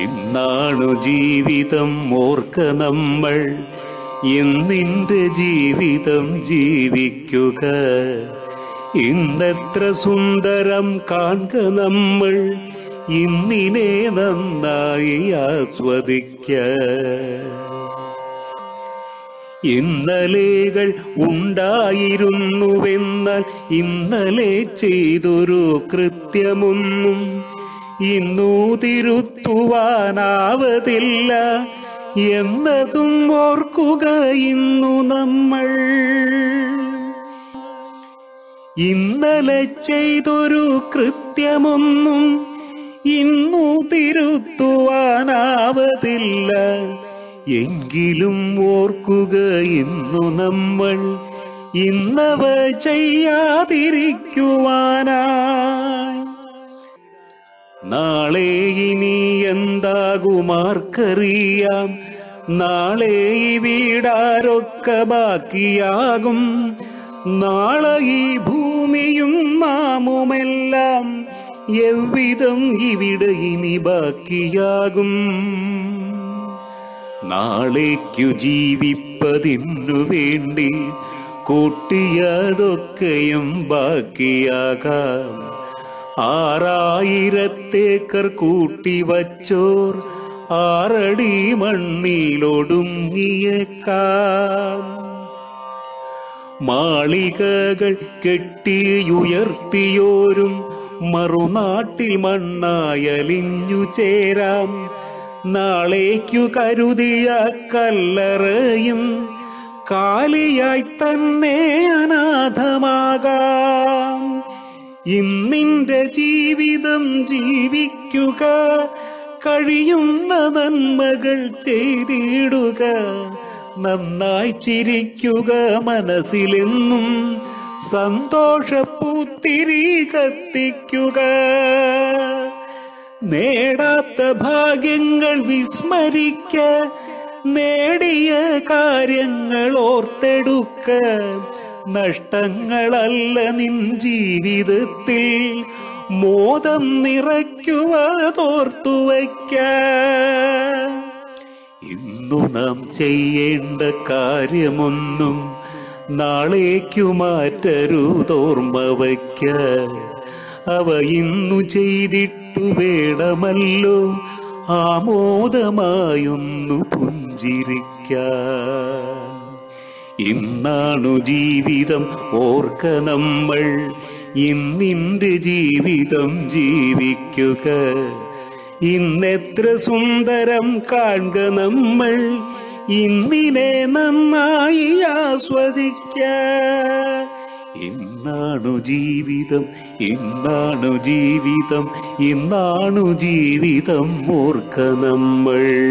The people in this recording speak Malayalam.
ഇന്നാണു ജീവിതം ഓർക്ക നമ്മൾ. ഇന്നിന്റെ ജീവിതം ജീവിക്കുക. ഇന്നെത്ര സുന്ദരം കാണുക നമ്മൾ. ഇന്നിനെ നന്നായി ആസ്വദിക്ക. ഇന്നലേകൾ ഉണ്ടായിരുന്നുവെന്നാൽ ഇന്നലെ ചെയ്തൊരു കൃത്യമൊന്നും ഇന്നു തിരുത്തുവാനാവതില്ല. എന്നതും ഓർക്കുക ഇന്നു നമ്മൾ. ഇന്നലെ ചെയ്തൊരു കൃത്യമൊന്നും ഇന്നു തിരുത്തുവാനാവതില്ല. എങ്കിലും ഓർക്കുക ഇന്നു നമ്മൾ. ഇന്നവ ചെയ്യാതിരിക്കുവാനായി യാകുമാർക്കറിയാം നാളെ ഈ വീടാരൊക്കെ ബാക്കിയാകും. നാളെ ഈ ഭൂമിയും നാമുമെല്ലാം എவ்விதம் ഇവിടെ ഇനി ബാക്കിയാകും? നാളേക്കു ജീവിപ്പതിനു വേണ്ടി കൂട്ടിയതൊക്കെയും ബാക്കിയാകാം. ആറായിരത്തേക്കർ കൂട്ടി വച്ചോർ ആറടി മണ്ണിലൊടുങ്ങിയേക്കാം മാളികകൾ കെട്ടിയുയർത്തിയോരും മറുനാട്ടിൽ മണ്ണായലിഞ്ഞു ചേരാം. നാളേക്കു കരുതിയ കല്ലറയും കാലിയായി തന്നെ അനാഥമാകാം. ഇന്നിന്റെ ജീവിതം ജീവിക്കുക കഴിയുന്ന നന്മകൾ ചെയ്തിടുക നന്നായി ചിരിക്കുക മനസ്സിലെന്നും സന്തോഷപ്പൂത്തിരി കത്തിക്കുക. നേടാത്ത ഭാഗ്യങ്ങൾ വിസ്മരിക്ക നേടിയ കാര്യങ്ങൾ ഓർത്തെടുക്ക നഷ്ടങ്ങളല്ല നിൻ ജീവിതത്തിൽ. മോദം നിറയ്ക്കുവതോർത്തു വയ്ക്ക ഇന്നു നാം ചെയ്യേണ്ട കാര്യമൊന്നും നാളേക്കു മാറ്റരുതോർമ്മ വയ്ക്ക അവ ഇന്നു ചെയ്തിട്ടു വേണമല്ലോ ആമോദമായൊന്നു പുഞ്ചിരിക്കാൻ. ഇന്നാണു ജീവിതം ഓർക്ക നമ്മൾ. ഇന്നിന്റെ ജീവിതം ജീവിക്കുക. ഇന്നെത്ര സുന്ദരം കാണുക നമ്മൾ. ഇന്നിനെ നന്നായി ആസ്വദിക്ക. ഇന്നാണു ജീവിതം ഇന്നാണു ജീവിതം ഇന്നാണു ജീവിതം ഓർക്ക നമ്മൾ.